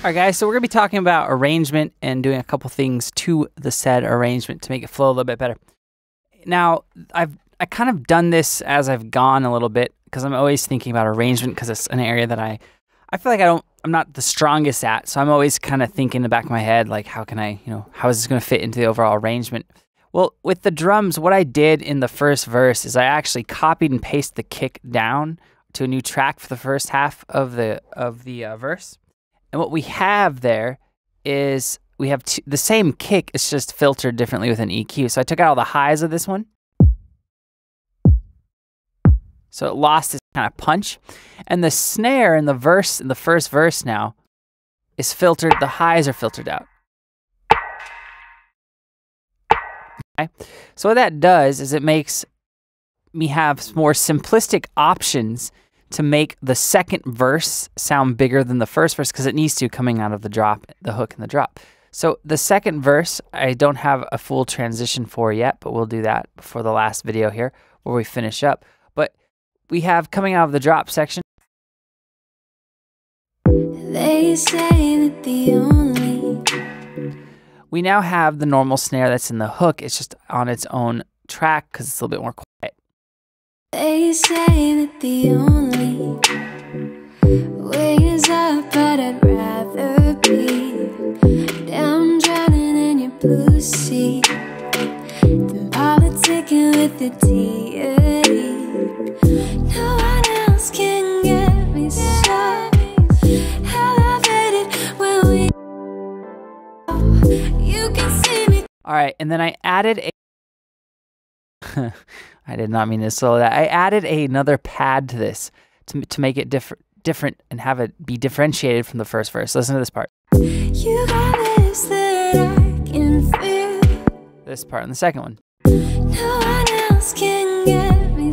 All right, guys, so we're going to be talking about arrangement and doing a couple things to the said arrangement to make it flow a little bit better. Now, I've I kind of done this as I've gone a little bit because I'm always thinking about arrangement because it's an area that I I feel like I don't I'm not the strongest at. So I'm always kind of thinking in the back of my head like how can I, you know, how is this going to fit into the overall arrangement? Well, with the drums, what I did in the first verse is I actually copied and pasted the kick down to a new track for the first half of the of the uh, verse. And what we have there is we have the same kick, it's just filtered differently with an EQ. So I took out all the highs of this one. So it lost its kind of punch. And the snare in the verse, in the first verse now, is filtered, the highs are filtered out. Okay. So what that does is it makes me have more simplistic options to make the second verse sound bigger than the first verse because it needs to coming out of the drop, the hook and the drop. So the second verse, I don't have a full transition for yet, but we'll do that before the last video here where we finish up. But we have coming out of the drop section. They say that the only we now have the normal snare that's in the hook. It's just on its own track because it's a little bit more quiet. They say that the only I did not mean to slow that. I added another pad to this to, to make it different different and have it be differentiated from the first verse. Listen to this part. You got this that I can feel. This part and the second one. No one else can get me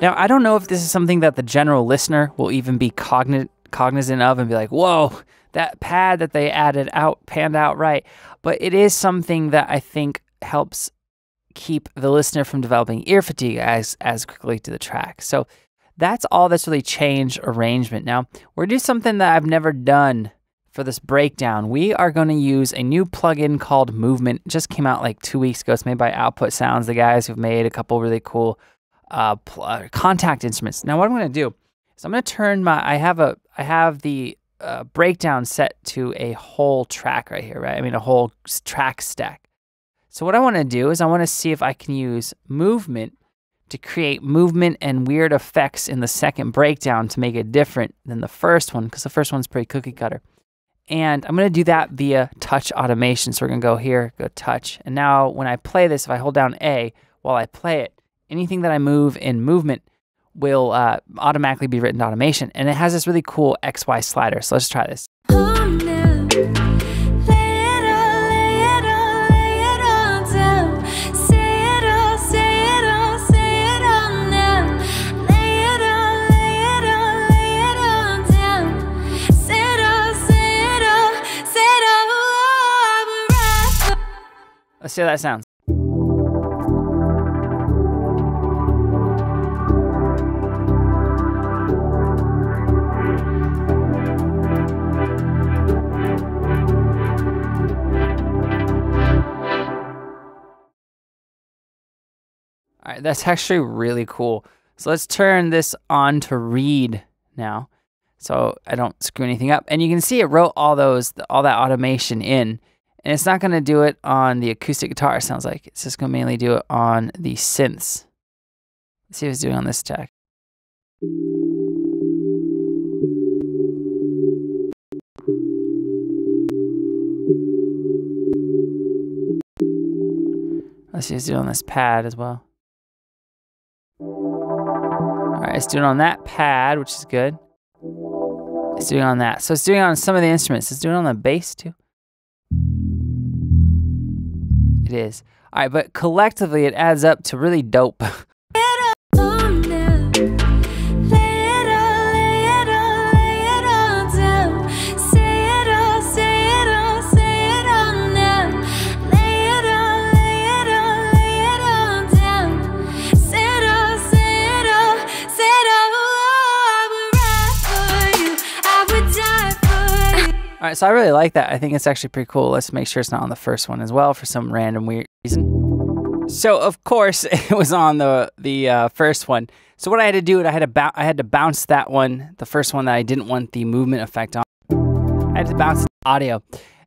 now, I don't know if this is something that the general listener will even be cognizant cognizant of and be like, whoa, that pad that they added out panned out right. But it is something that I think helps keep the listener from developing ear fatigue as as quickly to the track. So that's all that's really changed arrangement. Now we're doing something that I've never done for this breakdown. We are going to use a new plugin called Movement. It just came out like two weeks ago. It's made by Output Sounds, the guys who've made a couple really cool uh, uh, instruments. Now what I'm going to do is I'm going to turn my I have a I have the uh, breakdown set to a whole track right here, right? I mean a whole track stack. So what I want to do is I want to see if I can use movement to create movement and weird effects in the second breakdown to make it different than the first one because the first one's pretty cookie cutter. And I'm going to do that via touch automation. So we're going to go here, go touch. And now when I play this, if I hold down A while I play it, anything that I move in movement will uh, automatically be written to automation. And it has this really cool XY slider. So let's try this. Let's see how that sounds. All right, that's actually really cool. So let's turn this on to read now. So I don't screw anything up. And you can see it wrote all those, all that automation in. And it's not going to do it on the acoustic guitar, it sounds like. It's just going to mainly do it on the synths. Let's see if it's doing on this track. Let's see if it's doing on this pad as well. All right, it's doing on that pad, which is good. It's doing on that. So it's doing on some of the instruments. It's doing on the bass too. It is. All right, but collectively it adds up to really dope. right, so I really like that. I think it's actually pretty cool. Let's make sure it's not on the first one as well for some random weird reason. So of course it was on the the uh, first one. So what I had to do, I had to I had to bounce that one, the first one that I didn't want the movement effect on. I had to bounce the audio.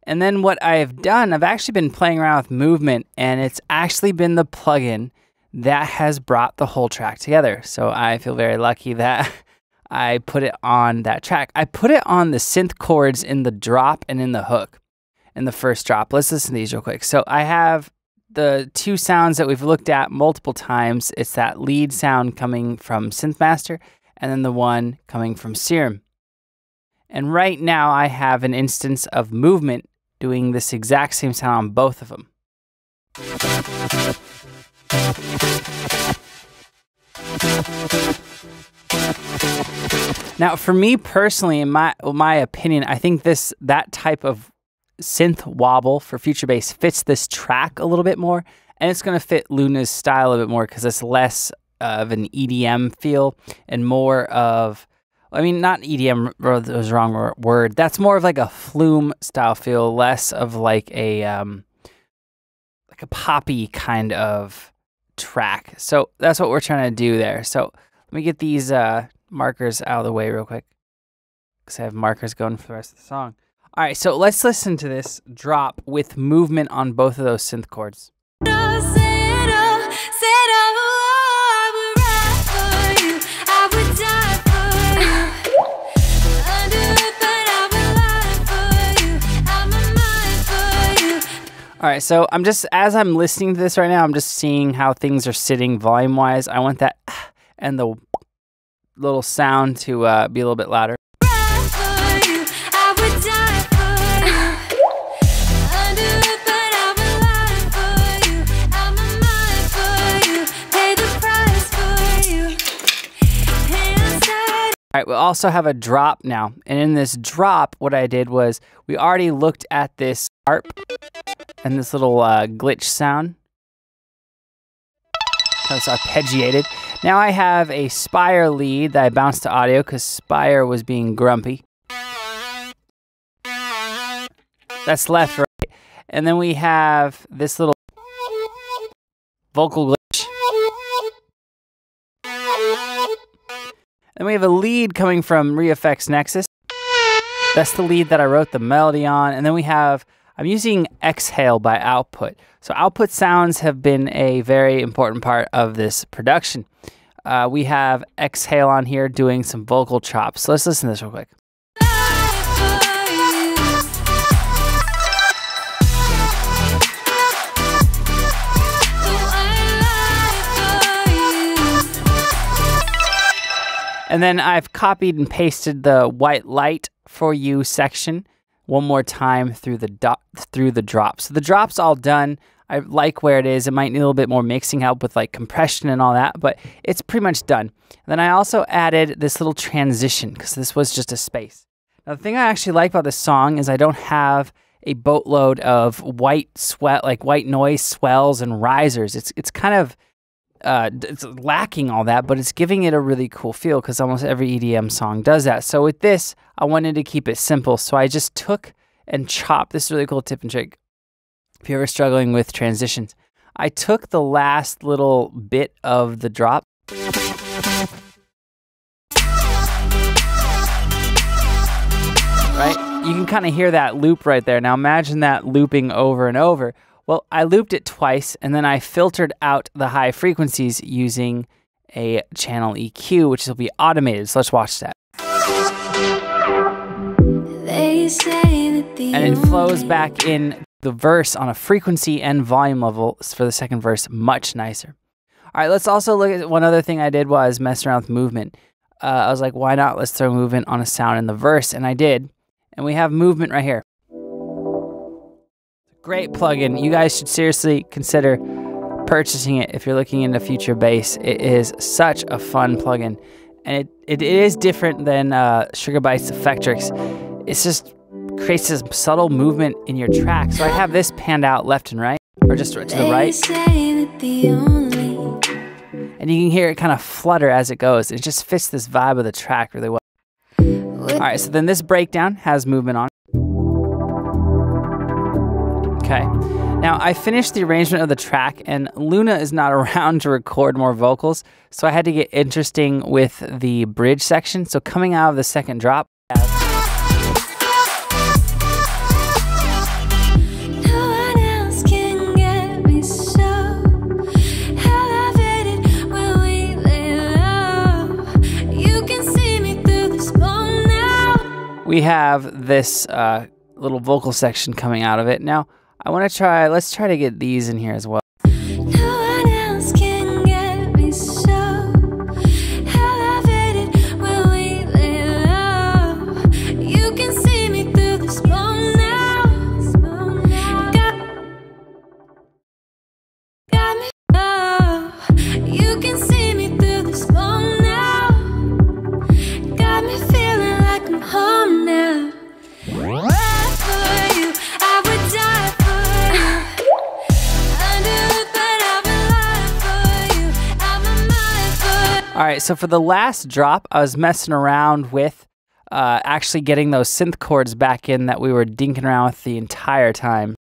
And then what I've done, I've actually been playing around with movement, and it's actually been the plugin that has brought the whole track together. So I feel very lucky that I put it on that track. I put it on the synth chords in the drop and in the hook in the first drop. Let's listen to these real quick. So I have the two sounds that we've looked at multiple times. It's that lead sound coming from Synthmaster and then the one coming from Serum. And right now I have an instance of movement doing this exact same sound on both of them. Now, for me personally, in my my opinion, I think this that type of synth wobble for future bass fits this track a little bit more, and it's going to fit Luna's style a bit more because it's less of an EDM feel and more of, I mean, not EDM was the wrong word. That's more of like a flume style feel, less of like a um, like a poppy kind of track. So that's what we're trying to do there. So let me get these uh, markers out of the way real quick because I have markers going for the rest of the song. All right, so let's listen to this drop with movement on both of those synth chords. All right, so I'm just as I'm listening to this right now, I'm just seeing how things are sitting volume wise. I want that and the little sound to uh, be a little bit louder. All right, we also have a drop now. And in this drop, what I did was we already looked at this harp and this little uh, glitch sound. That's arpeggiated. Now I have a Spire lead that I bounced to audio because Spire was being grumpy. That's left, right. And then we have this little vocal glitch. Then we have a lead coming from ReFX Nexus. That's the lead that I wrote the melody on. And then we have, I'm using Exhale by Output. So Output sounds have been a very important part of this production. Uh, we have Exhale on here doing some vocal chops. Let's listen to this real quick. And then I've copied and pasted the white light for you section one more time through the dot through the drop. So the drop's all done. I like where it is. It might need a little bit more mixing help with like compression and all that, but it's pretty much done. And then I also added this little transition because this was just a space. Now the thing I actually like about this song is I don't have a boatload of white sweat like white noise swells and risers. It's it's kind of uh, it's lacking all that, but it's giving it a really cool feel because almost every EDM song does that. So with this, I wanted to keep it simple. So I just took and chopped. This really cool tip and trick. If you're ever struggling with transitions, I took the last little bit of the drop. Right? You can kind of hear that loop right there. Now imagine that looping over and over. Well, I looped it twice and then I filtered out the high frequencies using a channel EQ, which will be automated. So let's watch that. and it flows back in the verse on a frequency and volume level for the second verse much nicer. All right, let's also look at one other thing I did was mess around with movement. Uh, I was like, why not? Let's throw movement on a sound in the verse, and I did. And we have movement right here. Great plugin. You guys should seriously consider purchasing it if you're looking into future bass. It is such a fun plugin, and it, it, it is different than uh, Sugar Bytes Effectrix. It's just creates this subtle movement in your track. So I have this panned out left and right, or just to the right. And you can hear it kind of flutter as it goes. It just fits this vibe of the track really well. All right, so then this breakdown has movement on. Okay. Now, I finished the arrangement of the track, and Luna is not around to record more vocals, so I had to get interesting with the bridge section. So, coming out of the second drop, we have this uh, little vocal section coming out of it. Now, I want to try, let's try to get these in here as well. So for the last drop, I was messing around with uh, actually getting those synth chords back in that we were dinking around with the entire time.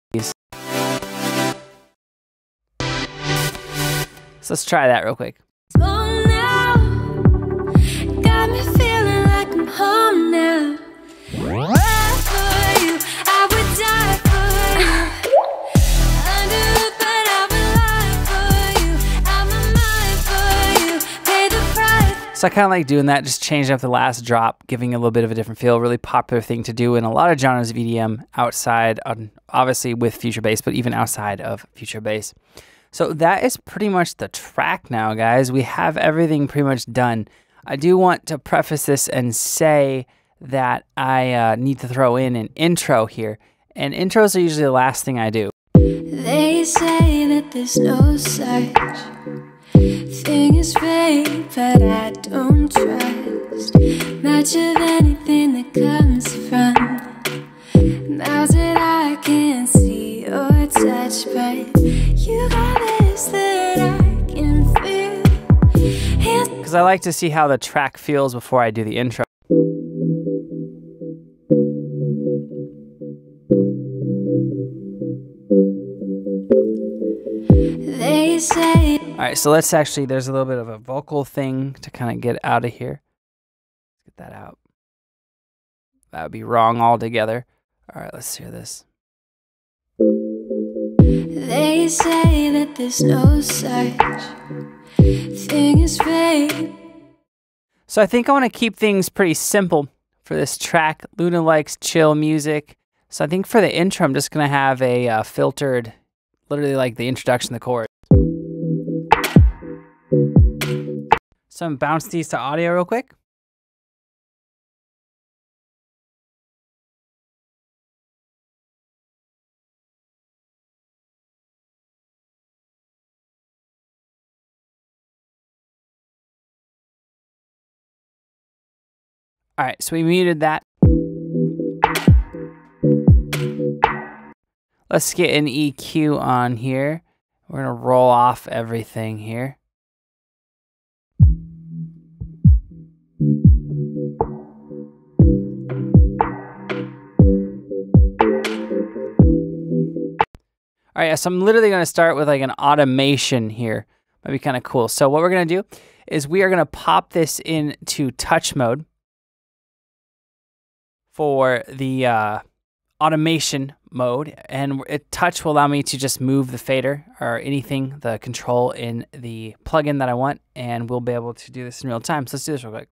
So let's try that real quick. So I kind of like doing that, just changing up the last drop, giving a little bit of a different feel. Really popular thing to do in a lot of genres of EDM outside, obviously with future bass, but even outside of future bass. So that is pretty much the track now, guys. We have everything pretty much done. I do want to preface this and say that I uh, need to throw in an intro here. And intros are usually the last thing I do. They say that there's no such thing is fake, but I don't trust much of anything that comes from mouths that I can't see or touch. But you got this that I can feel. Because I like to see how the track feels before I do the intro. They say. All right, so let's actually, there's a little bit of a vocal thing to kind of get out of here. Let's get that out. That would be wrong altogether. All right, let's hear this. They say that there's no such thing as fate. So I think I want to keep things pretty simple for this track. Luna likes chill music. So I think for the intro, I'm just going to have a uh, filtered, literally like the introduction the chord. So I'm bounce these to audio real quick. All right, so we muted that. Let's get an EQ on here. We're gonna roll off everything here. All right, so I'm literally going to start with like an automation here. Might be kind of cool. So what we're going to do is we are going to pop this into touch mode for the uh, automation mode. And it, touch will allow me to just move the fader or anything, the control in the plugin that I want. And we'll be able to do this in real time. So let's do this real quick.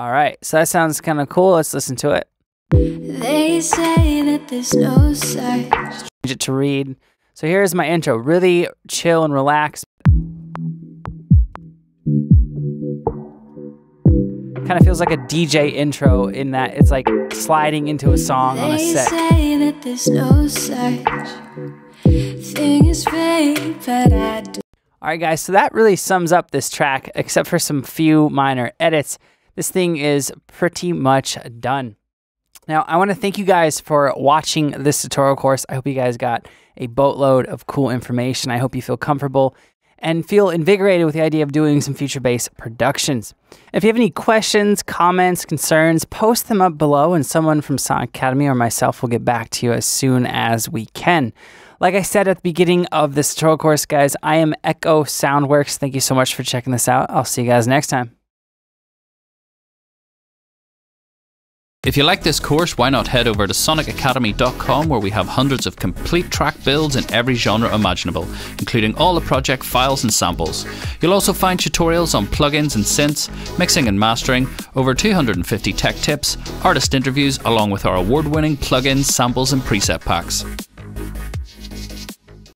All right, so that sounds kind of cool. Let's listen to it. They say that there's no such. Change it to read. So here's my intro. Really chill and relax. Kind of feels like a DJ intro in that it's like sliding into a song they on a set. Say that there's no such thing as fate, but I do. All right, guys. So that really sums up this track, except for some few minor edits this thing is pretty much done. Now, I want to thank you guys for watching this tutorial course. I hope you guys got a boatload of cool information. I hope you feel comfortable and feel invigorated with the idea of doing some future bass productions. If you have any questions, comments, concerns, post them up below, and someone from Sonic Academy or myself will get back to you as soon as we can. Like I said at the beginning of this tutorial course, guys, I am Echo Soundworks. Thank you so much for checking this out. I'll see you guys next time. If you like this course, why not head over to sonicacademy.com where we have hundreds of complete track builds in every genre imaginable, including all the project files and samples. You'll also find tutorials on plugins and synths, mixing and mastering, over 250 tech tips, artist interviews, along with our award winning plugins, samples, and preset packs.